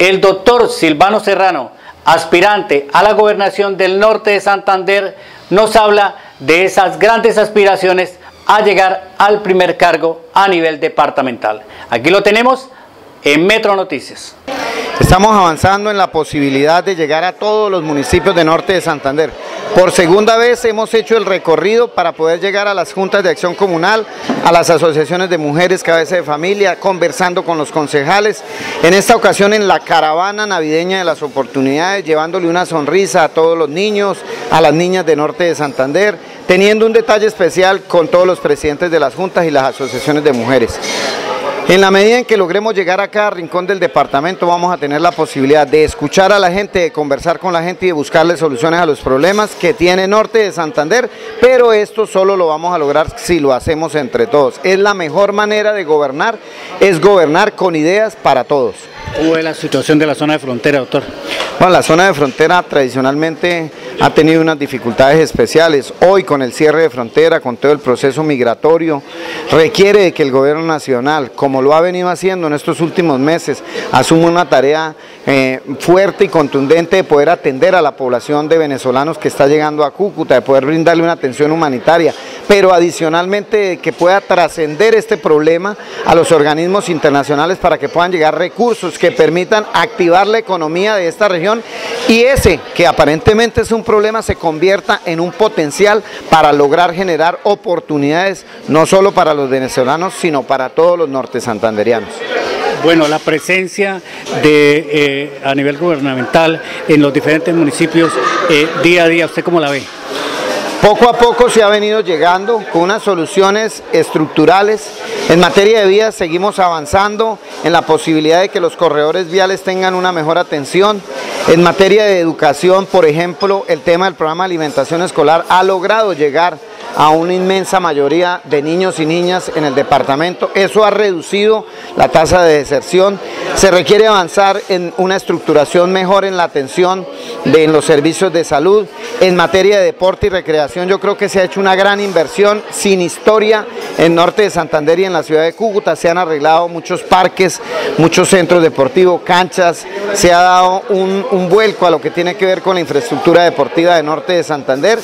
El doctor Silvano Serrano, aspirante a la gobernación del norte de Santander, nos habla de esas grandes aspiraciones a llegar al primer cargo a nivel departamental. Aquí lo tenemos en Metro Noticias. Estamos avanzando en la posibilidad de llegar a todos los municipios de norte de Santander. Por segunda vez hemos hecho el recorrido para poder llegar a las juntas de acción comunal, a las asociaciones de mujeres, cabeza de familia, conversando con los concejales. En esta ocasión en la caravana navideña de las oportunidades, llevándole una sonrisa a todos los niños, a las niñas de norte de Santander, teniendo un detalle especial con todos los presidentes de las juntas y las asociaciones de mujeres. En la medida en que logremos llegar a cada rincón del departamento vamos a tener la posibilidad de escuchar a la gente, de conversar con la gente y de buscarle soluciones a los problemas que tiene Norte de Santander, pero esto solo lo vamos a lograr si lo hacemos entre todos. Es la mejor manera de gobernar, es gobernar con ideas para todos. ¿Cómo es la situación de la zona de frontera, doctor? Bueno, la zona de frontera tradicionalmente ha tenido unas dificultades especiales. Hoy con el cierre de frontera, con todo el proceso migratorio, requiere de que el gobierno nacional, como lo ha venido haciendo en estos últimos meses, asuma una tarea eh, fuerte y contundente de poder atender a la población de venezolanos que está llegando a Cúcuta, de poder brindarle una atención humanitaria, pero adicionalmente que pueda trascender este problema a los organismos internacionales para que puedan llegar recursos que permitan activar la economía de esta región y ese que aparentemente es un problema se convierta en un potencial para lograr generar oportunidades no solo para los venezolanos sino para todos los norte santanderianos. Bueno, la presencia de eh, a nivel gubernamental en los diferentes municipios eh, día a día, ¿usted cómo la ve? Poco a poco se ha venido llegando con unas soluciones estructurales. En materia de vías seguimos avanzando en la posibilidad de que los corredores viales tengan una mejor atención. En materia de educación, por ejemplo, el tema del programa de alimentación escolar ha logrado llegar a una inmensa mayoría de niños y niñas en el departamento. Eso ha reducido la tasa de deserción. Se requiere avanzar en una estructuración mejor en la atención de los servicios de salud. En materia de deporte y recreación yo creo que se ha hecho una gran inversión sin historia en norte de Santander y en la ciudad de Cúcuta. Se han arreglado muchos parques, muchos centros deportivos, canchas. Se ha dado un, un vuelco a lo que tiene que ver con la infraestructura deportiva de norte de Santander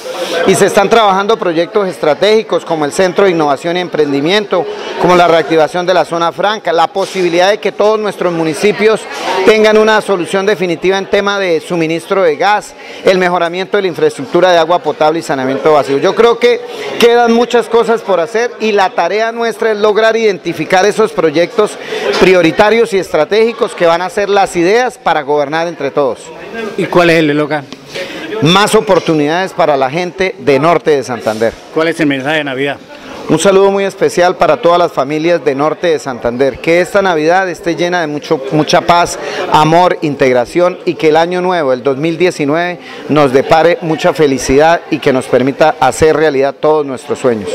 y se están trabajando proyectos estratégicos como el Centro de Innovación y Emprendimiento, como la reactivación de la zona franca, la posibilidad de que todos nuestros municipios tengan una solución definitiva en tema de suministro de gas, el mejoramiento de la infraestructura de agua potable y saneamiento vacío. Yo creo que quedan muchas cosas por hacer y la tarea nuestra es lograr identificar esos proyectos prioritarios y estratégicos que van a ser las ideas para gobernar entre todos. ¿Y cuál es el eslogan? más oportunidades para la gente de norte de Santander. ¿Cuál es el mensaje de Navidad? Un saludo muy especial para todas las familias de norte de Santander. Que esta Navidad esté llena de mucho, mucha paz, amor, integración y que el año nuevo, el 2019, nos depare mucha felicidad y que nos permita hacer realidad todos nuestros sueños.